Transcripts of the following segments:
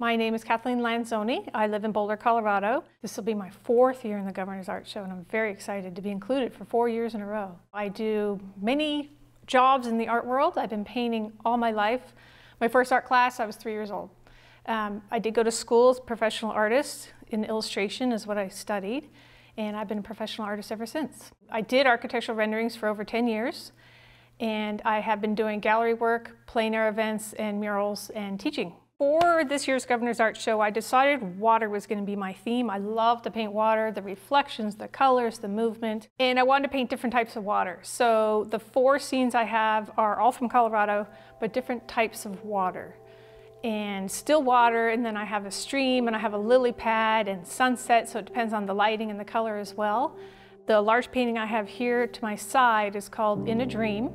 My name is Kathleen Lanzoni. I live in Boulder, Colorado. This will be my fourth year in the Governor's Art Show, and I'm very excited to be included for four years in a row. I do many jobs in the art world. I've been painting all my life. My first art class, I was three years old. Um, I did go to school as professional artist in illustration is what I studied, and I've been a professional artist ever since. I did architectural renderings for over 10 years, and I have been doing gallery work, plein air events, and murals, and teaching for this year's Governor's Art Show, I decided water was going to be my theme. I love to paint water, the reflections, the colors, the movement, and I wanted to paint different types of water. So the four scenes I have are all from Colorado, but different types of water. And still water, and then I have a stream, and I have a lily pad and sunset, so it depends on the lighting and the color as well. The large painting I have here to my side is called In a Dream.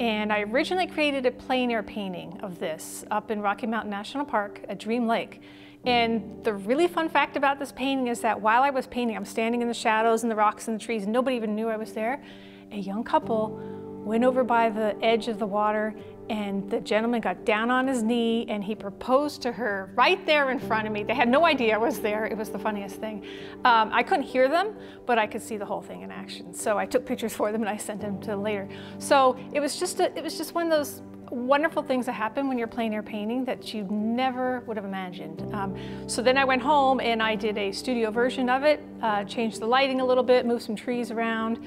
And I originally created a plein air painting of this up in Rocky Mountain National Park at Dream Lake. And the really fun fact about this painting is that while I was painting, I'm standing in the shadows and the rocks and the trees, and nobody even knew I was there. A young couple went over by the edge of the water and the gentleman got down on his knee and he proposed to her right there in front of me. They had no idea I was there. It was the funniest thing. Um, I couldn't hear them, but I could see the whole thing in action. So I took pictures for them and I sent them to later. So it was just a, it was just one of those wonderful things that happen when you're plein air painting that you never would have imagined. Um, so then I went home and I did a studio version of it, uh, changed the lighting a little bit, moved some trees around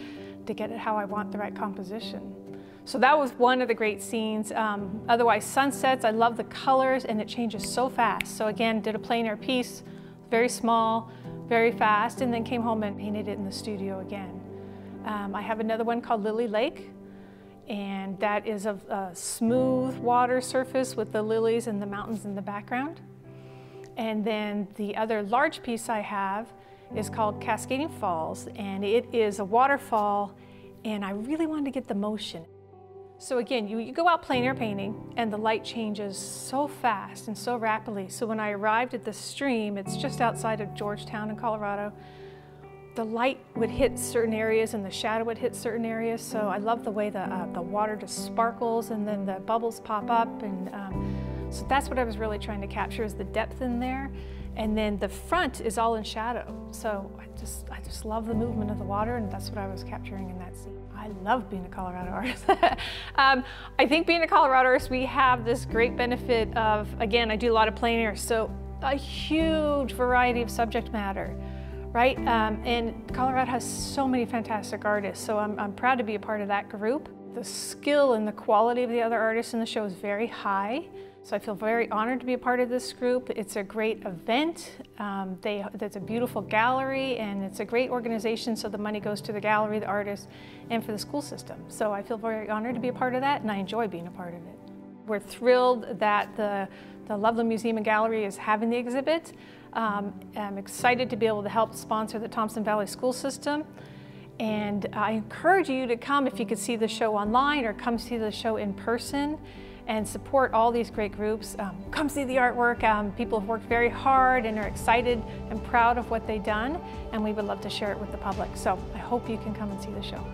to get it how I want the right composition. So that was one of the great scenes. Um, otherwise, sunsets, I love the colors and it changes so fast. So again, did a plein air piece, very small, very fast, and then came home and painted it in the studio again. Um, I have another one called Lily Lake, and that is a, a smooth water surface with the lilies and the mountains in the background. And then the other large piece I have is called Cascading Falls, and it is a waterfall, and I really wanted to get the motion. So again, you, you go out plein air painting and the light changes so fast and so rapidly. So when I arrived at the stream, it's just outside of Georgetown in Colorado, the light would hit certain areas and the shadow would hit certain areas. So I love the way the, uh, the water just sparkles and then the bubbles pop up. And um, so that's what I was really trying to capture is the depth in there. And then the front is all in shadow. So I just, I just love the movement of the water and that's what I was capturing in that scene. I love being a Colorado artist. um, I think being a Colorado artist, we have this great benefit of, again, I do a lot of plein air, so a huge variety of subject matter, right? Um, and Colorado has so many fantastic artists, so I'm, I'm proud to be a part of that group. The skill and the quality of the other artists in the show is very high. So I feel very honored to be a part of this group. It's a great event. Um, they, it's a beautiful gallery and it's a great organization so the money goes to the gallery, the artists, and for the school system. So I feel very honored to be a part of that and I enjoy being a part of it. We're thrilled that the, the Loveland Museum and Gallery is having the exhibit. Um, I'm excited to be able to help sponsor the Thompson Valley School System. And I encourage you to come if you could see the show online or come see the show in person and support all these great groups. Um, come see the artwork. Um, people have worked very hard and are excited and proud of what they've done, and we would love to share it with the public. So I hope you can come and see the show.